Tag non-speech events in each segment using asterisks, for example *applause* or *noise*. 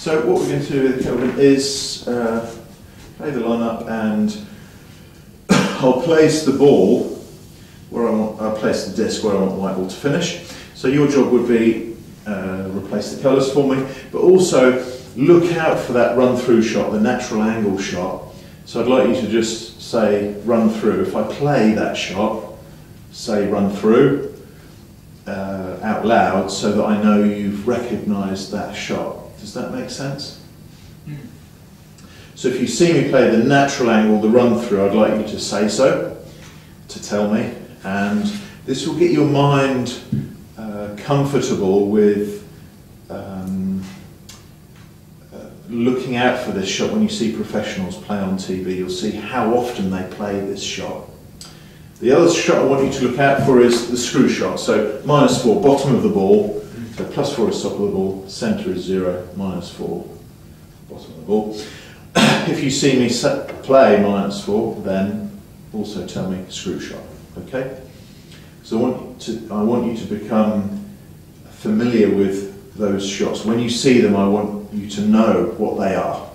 So what we're going to do with Kelvin is uh, play the line up and *coughs* I'll place the ball where I want, I'll place the disc where I want the white ball to finish. So your job would be uh, replace the colours for me, but also look out for that run through shot, the natural angle shot. So I'd like you to just say run through. If I play that shot, say run through uh, out loud so that I know you've recognised that shot. Does that make sense? So if you see me play the natural angle, the run through, I'd like you to say so, to tell me, and this will get your mind uh, comfortable with um, uh, looking out for this shot when you see professionals play on TV. You'll see how often they play this shot. The other shot I want you to look out for is the screw shot. So minus four, bottom of the ball. So plus four is top of the ball, centre is zero, minus four, bottom of the ball. *coughs* if you see me play minus four, then also tell me screw shot. Okay? So I want, to, I want you to become familiar with those shots. When you see them, I want you to know what they are.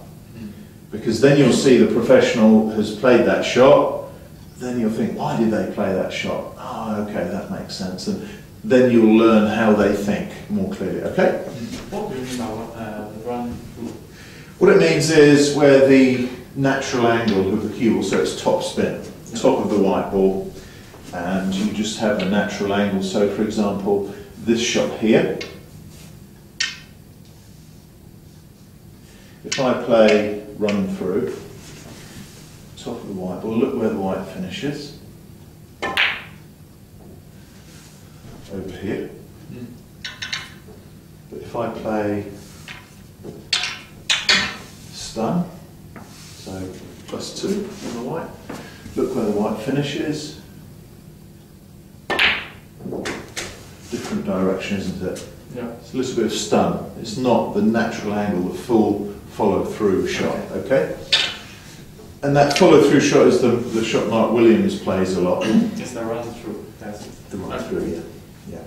Because then you'll see the professional has played that shot, then you'll think, why did they play that shot? Oh, okay, that makes sense. And then you'll learn how they think more clearly, okay? What do you mean by uh, run through? What it means is where the natural angle of the cue ball, so it's top spin, top of the white ball, and you just have a natural angle. So, for example, this shot here, if I play run through, top of the white ball, look where the white finishes. Over here. Mm. But if I play stun, so plus two on the white, look where the white finishes. Different direction, isn't it? Yeah. It's a little bit of stun. It's not the natural angle, the full follow through shot, okay? And that follow through shot is the, the shot Mark Williams plays a lot. It's the run through. That's it. The run through, yeah.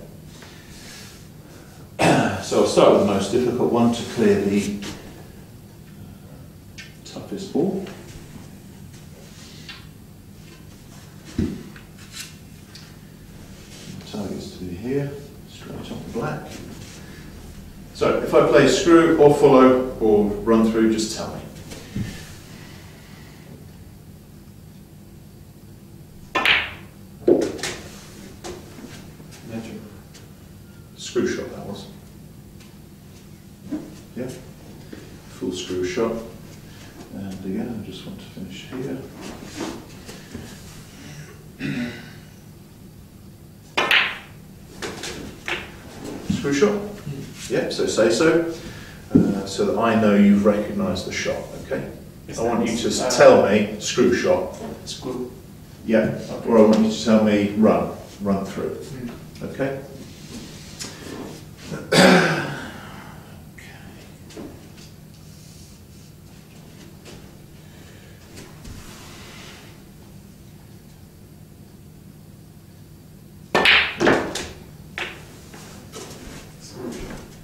yeah. So I'll start with the most difficult one to clear the toughest ball. Target's to be here, straight on the black. So if I play screw or follow or run through, just tell me. Natural. Screw shot that was. Yeah. Full screw shot. And again, I just want to finish here. screw shot. Yeah, so say so. Uh, so that I know you've recognised the shot, okay? I want you to tell me screw shot. Screw. Yeah. Or I want you to tell me run, run through. Mm. Okay?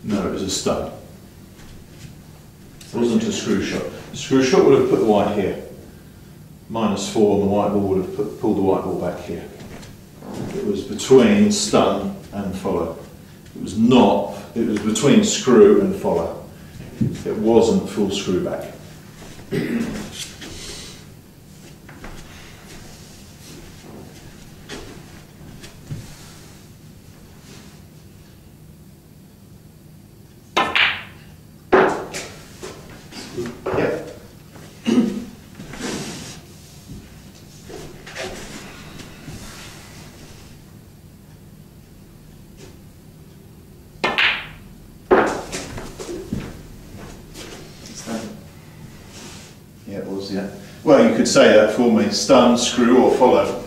No, it was a stun. It wasn't a screw shot. The screw shot would have put the white here. Minus four, and the white ball would have put, pulled the white ball back here. It was between stun and follow. It was not, it was between screw and follow. It wasn't full screw back. Yep. Stun. Yeah, it was, yeah. Well, you say that for me, stun, screw or follow,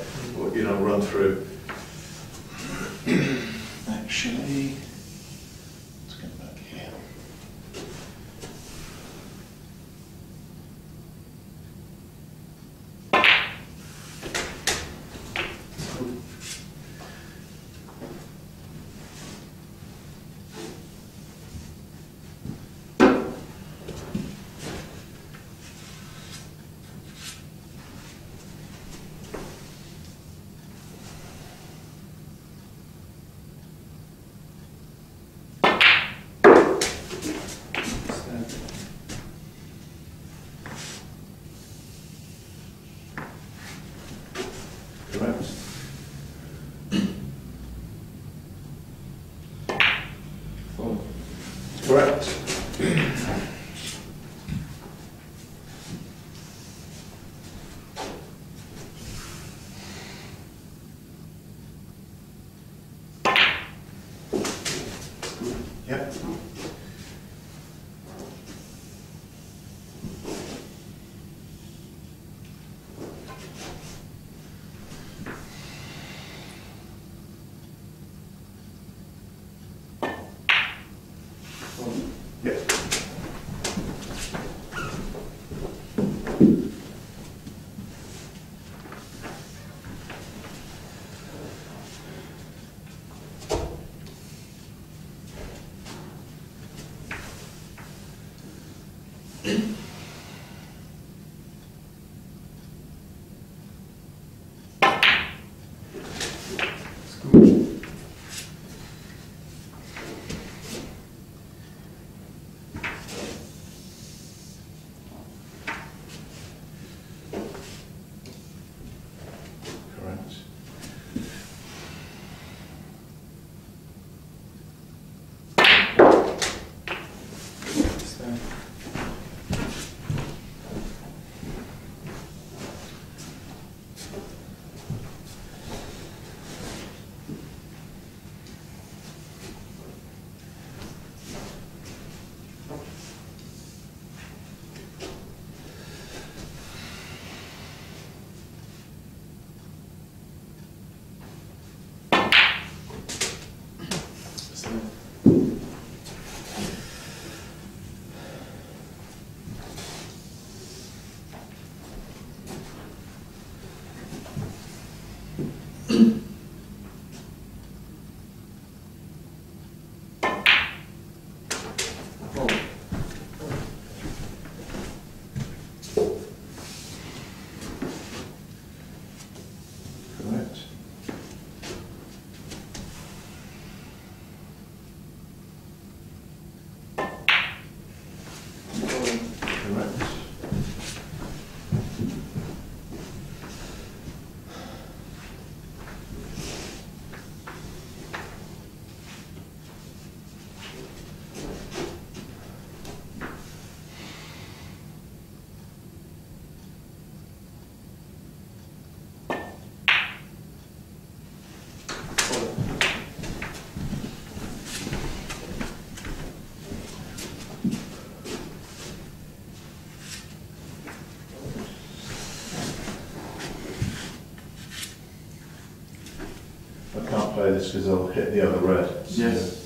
play this because I'll hit the other red. So Yes.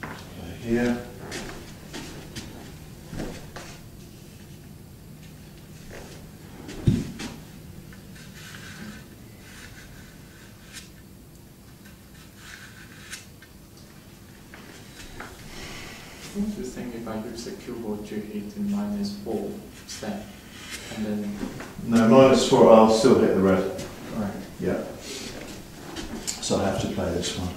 Play here. What do you think if I use the cue ball to hit in minus four step and then No, minus four, I'll still hit the red. right. Yeah. So I have to play this one.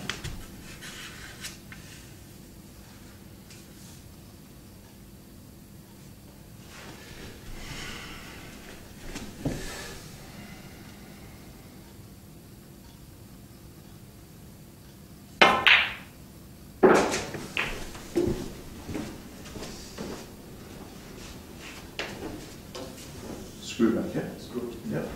Screw back, yeah? Screw. Yep.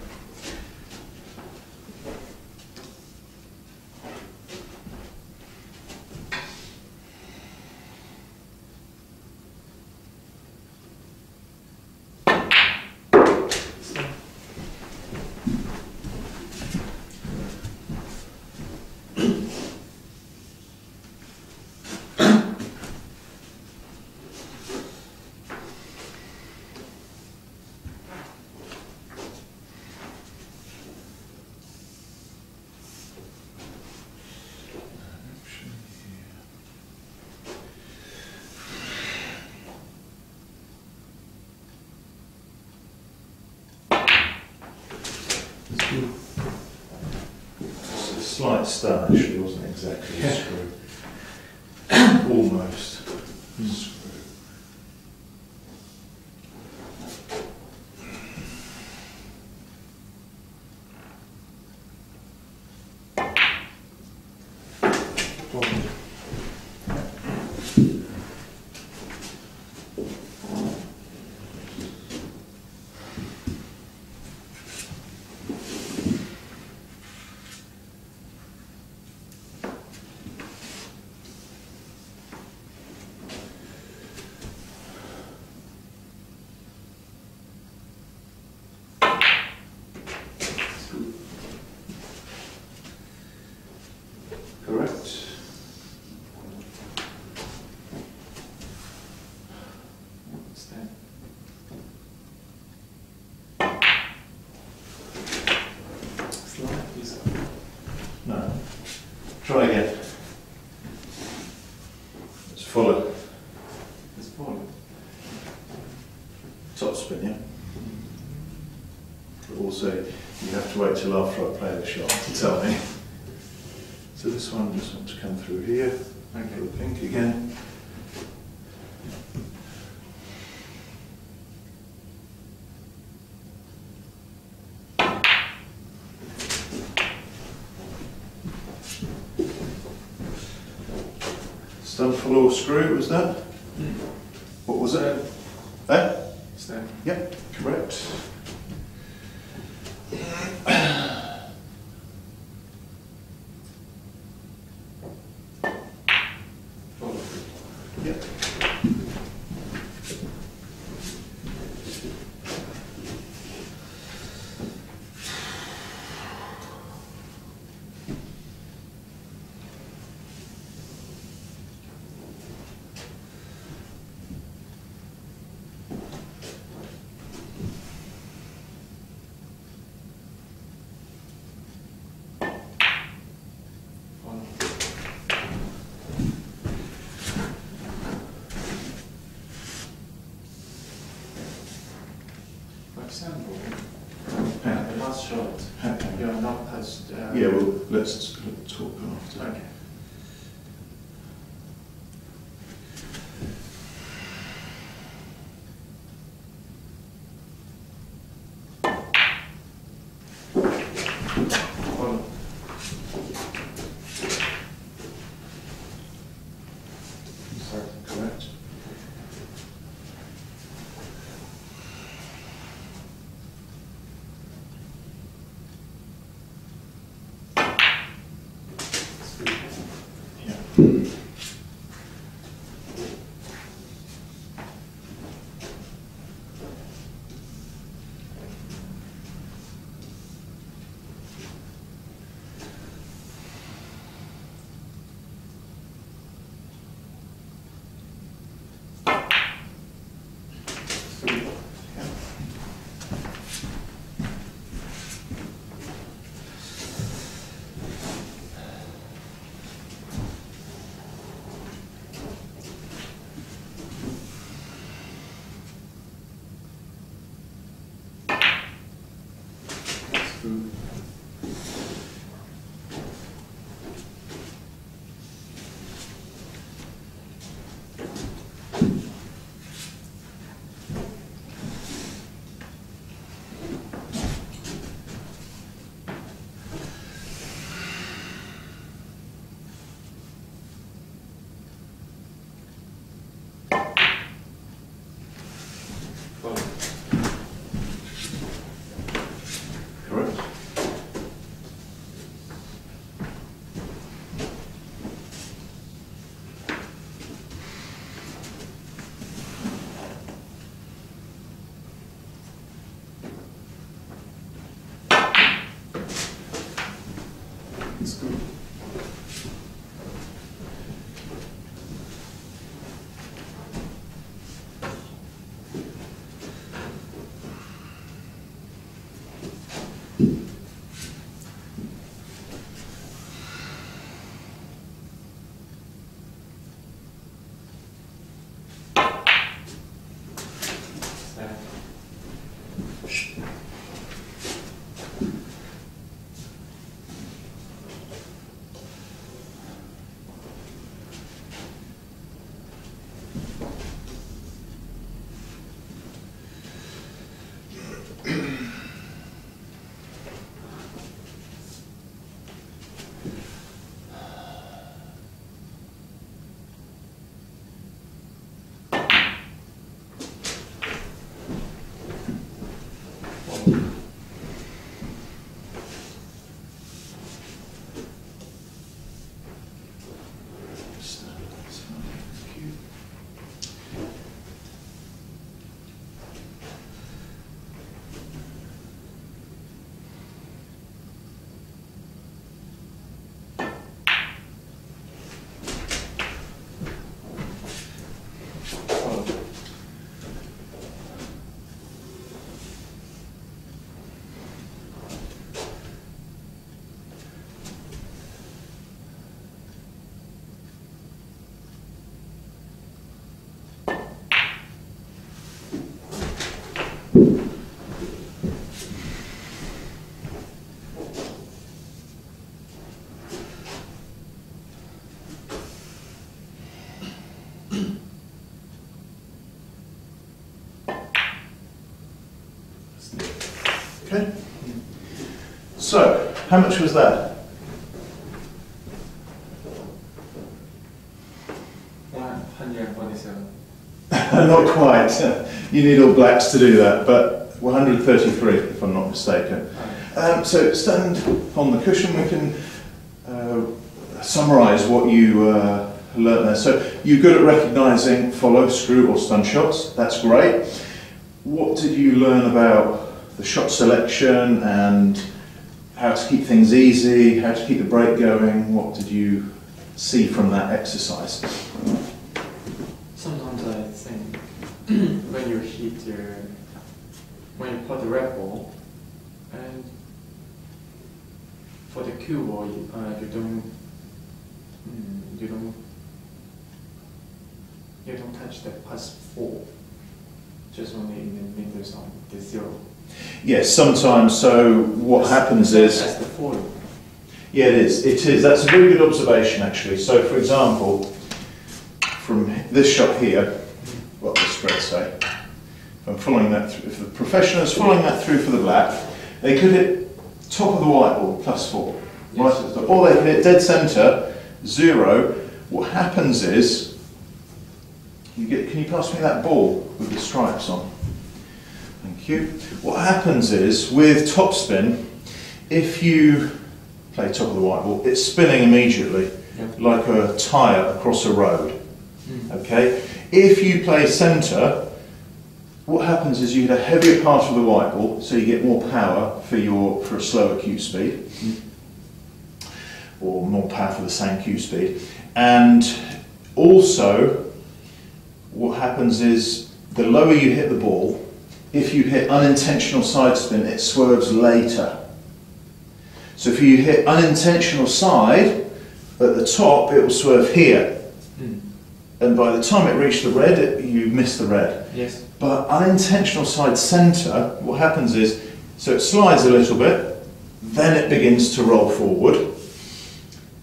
Stun. It's a slight stun, actually, wasn't exactly a screw. *coughs* Almost. Screw. Step. Slightly so. No. Try again. It's fuller. It's falling. Top spin, yeah? But also, you have to wait till after I play the shot to tell me. So this one just wants to come through here, for Okay. the pink again. Stun full or screw, was that? Hmm. What was it? Eh? Step. Yep, correct. Fall. Yep. Fall. For example, uh, the last shot, Okay. you are not touched. Uh, Yeah, well, let's Okay. So, how much was that? 147. *laughs* not quite. You need all blacks to do that, but 133, if I'm not mistaken. Um, so, stand on the cushion. We can uh, summarise what you uh, learnt there. So, you're good at recognising follow, screw, or stun shots. That's great. What did you learn about the shot selection and how to keep things easy, how to keep the break going? What did you see from that exercise? Sometimes I think when you hit your, when you put the red ball, and for the cue ball, you, uh, you don't, mm, you don't, you don't touch the plus four, just only in the middle of the zero. Yes, sometimes. So what happens is, That's the four. yeah, it is. It is. That's a very good observation, actually. So, for example, from this shot here, what does spread say? I'm following that, through, if the professional is following that through for the black, they could hit top of the white ball plus four, Yes. the or they could hit dead centre zero. What happens is, you get. Can you pass me that ball with the stripes on? Thank you. What happens is with topspin, if you play top of the white ball, it's spinning immediately Yeah. like a tyre across a road. Mm. Okay? If you play centre, what happens is you get a heavier part of the white ball, so you get more power for your for a slower cue speed, hmm. or more power for the same cue speed. And also, what happens is the lower you hit the ball, if you hit unintentional side spin, it swerves later. So if you hit unintentional side at the top, it will swerve here. And by the time it reached the red, it, you missed the red. Yes. But unintentional side centre, what happens is, so it slides a little bit, then it begins to roll forward.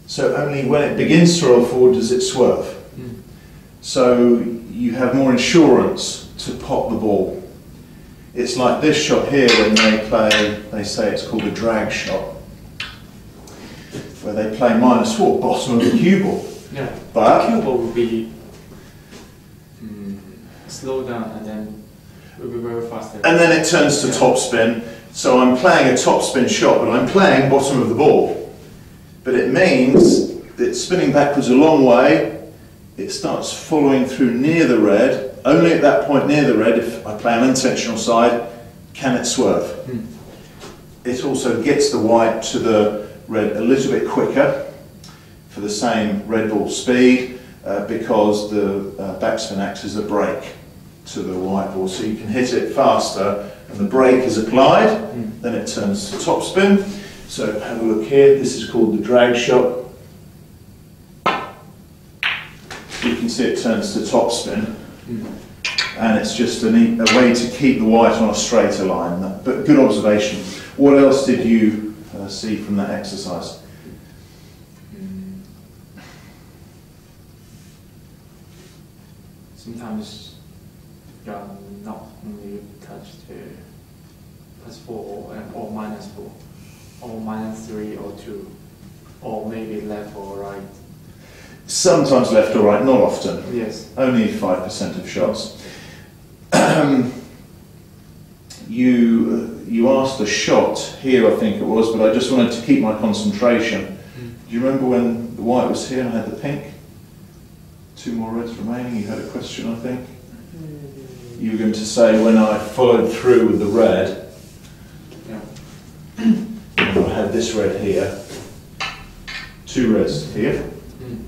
So only when it begins to roll forward does it swerve. Mm. So you have more insurance to pop the ball. It's like this shot here when they play, they say it's called a drag shot, where they play minus four, bottom of the cue ball. Yeah. But- cue ball will be slow down and then it'll be very fast. And then it turns to top spin. So I'm playing a top spin shot, but I'm playing bottom of the ball. But it means it's spinning backwards a long way. It starts following through near the red. Only at that point near the red, if I play an intentional side, can it swerve. Mm. It also gets the white to the red a little bit quicker for the same red ball speed uh, because the uh, backspin acts as a brake to the white ball. So you can hit it faster and the brake is applied, Mm. then it turns to top spin. So have a look here, this is called the drag shot. You can see it turns to top spin Mm. and it's just a, neat, a way to keep the white on a straighter line. But good observation. What else did you uh, see from that exercise? Mm. Sometimes you are not only touch the plus four or, or minus four, or minus three or two, or maybe left or right. Sometimes left or right, not often. Yes. Only 5% of shots. Um, you, uh, you asked a shot here, I think it was, but I just wanted to keep my concentration. Do you remember when the white was here and I had the pink? Two more reds remaining. You had a question, I think. You were going to say when I followed through with the red, Yeah. and I had this red here, two reds here, Mm.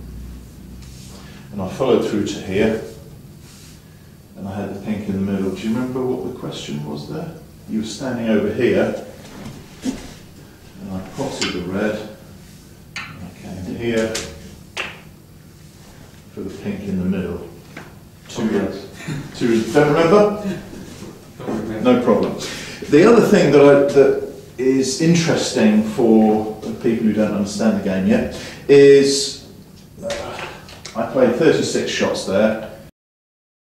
and I followed through to here, and I had the pink in the middle. Do you remember what the question was there? You were standing over here, and I potted the red, and I came here for the pink in the middle. Two Okay. reds. Two reds. Don't remember? Don't remember. no problem. The other thing that, I, that is interesting for people who don't understand the game yet is uh, I played 36 shots there